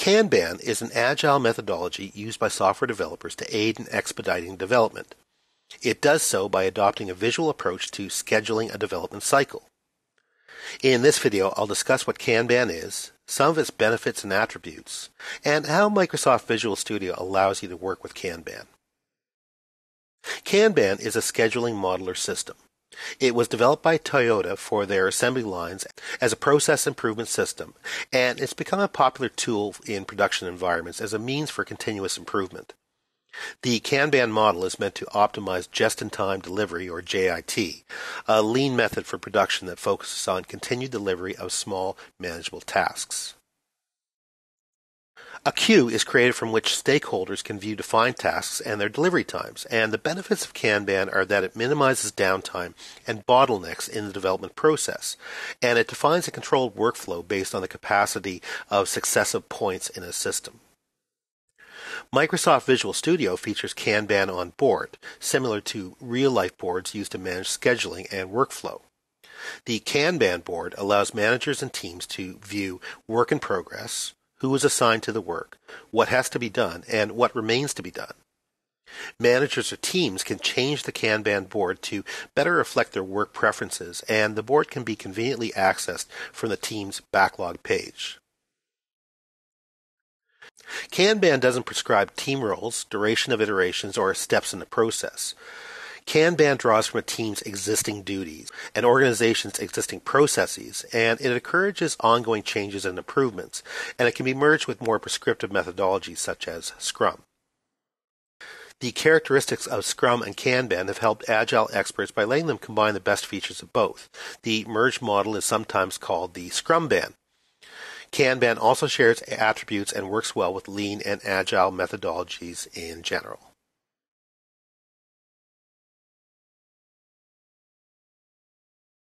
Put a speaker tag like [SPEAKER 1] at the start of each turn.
[SPEAKER 1] Kanban is an agile methodology used by software developers to aid in expediting development. It does so by adopting a visual approach to scheduling a development cycle. In this video, I'll discuss what Kanban is, some of its benefits and attributes, and how Microsoft Visual Studio allows you to work with Kanban. Kanban is a scheduling modeler system. It was developed by Toyota for their assembly lines as a process improvement system, and it's become a popular tool in production environments as a means for continuous improvement. The Kanban model is meant to optimize just-in-time delivery, or JIT, a lean method for production that focuses on continued delivery of small, manageable tasks. A queue is created from which stakeholders can view defined tasks and their delivery times, and the benefits of Kanban are that it minimizes downtime and bottlenecks in the development process, and it defines a controlled workflow based on the capacity of successive points in a system. Microsoft Visual Studio features Kanban on board, similar to real-life boards used to manage scheduling and workflow. The Kanban board allows managers and teams to view work in progress, who is assigned to the work, what has to be done, and what remains to be done. Managers or teams can change the Kanban board to better reflect their work preferences, and the board can be conveniently accessed from the team's backlog page. Kanban doesn't prescribe team roles, duration of iterations, or steps in the process. Kanban draws from a team's existing duties, an organization's existing processes, and it encourages ongoing changes and improvements, and it can be merged with more prescriptive methodologies such as Scrum. The characteristics of Scrum and Kanban have helped Agile experts by letting them combine the best features of both. The merged model is sometimes called the Scrumban. Kanban also shares attributes and works well with lean and agile methodologies in general.